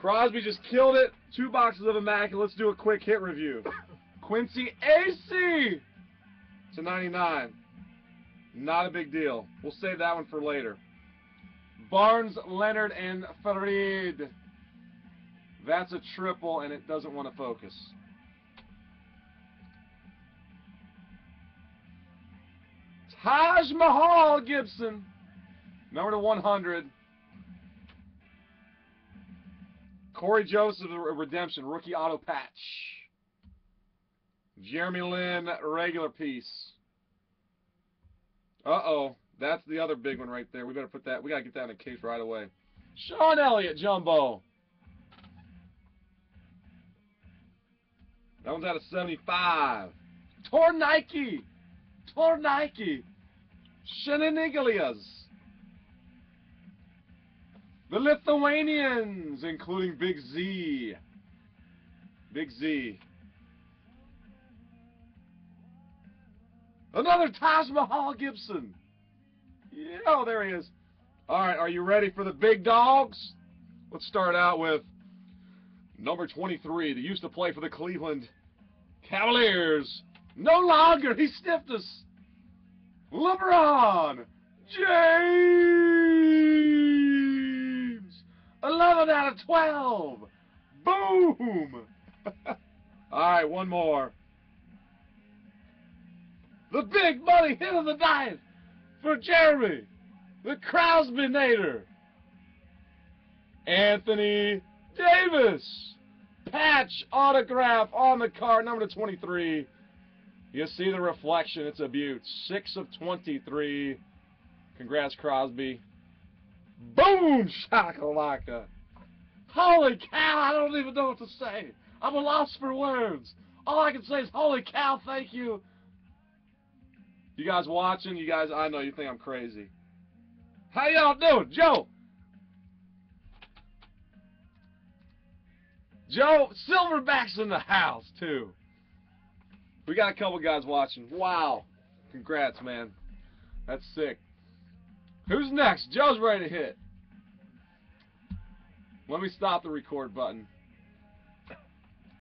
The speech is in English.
Crosby just killed it. Two boxes of Immaculate. Let's do a quick hit review. Quincy Acy to 99. Not a big deal. We'll save that one for later. Barnes, Leonard, and Faried. That's a triple, and it doesn't want to focus. Taj Mahal Gibson, number to 100. Cory Joseph, Redemption, rookie auto patch. Jeremy Lin, regular piece. Uh-oh. That's the other big one right there. We better put that, we got to get that in a case right away. Sean Elliott, Jumbo. That one's out of 75. Tor Nike. Tor Nike. Shenanigalias. The Lithuanians, including Big Z. Big Z. Another Taj Mahal Gibson. Yeah, oh, there he is. All right, are you ready for the big dogs? Let's start out with number 23 that used to play for the Cleveland Cavaliers. No longer. He stiffed us. LeBron James. Out of 12. Boom. All right, one more. The big money hit of the night for Jeremy, the Crosby Nader. Anthony Davis. Patch autograph on the card, number 23. You see the reflection. It's a beaut. 6 of 23. Congrats, Crosby. Boom! Shakalaka. Holy cow, I don't even know what to say. I'm a loss for words. All I can say is, holy cow, thank you. You guys watching, you guys, I know you think I'm crazy. How y'all doing? Joe, Joe, Silverback's in the house, too. We got a couple guys watching. Wow. Congrats, man. That's sick. Who's next? Joe's ready to hit. Let me stop the record button.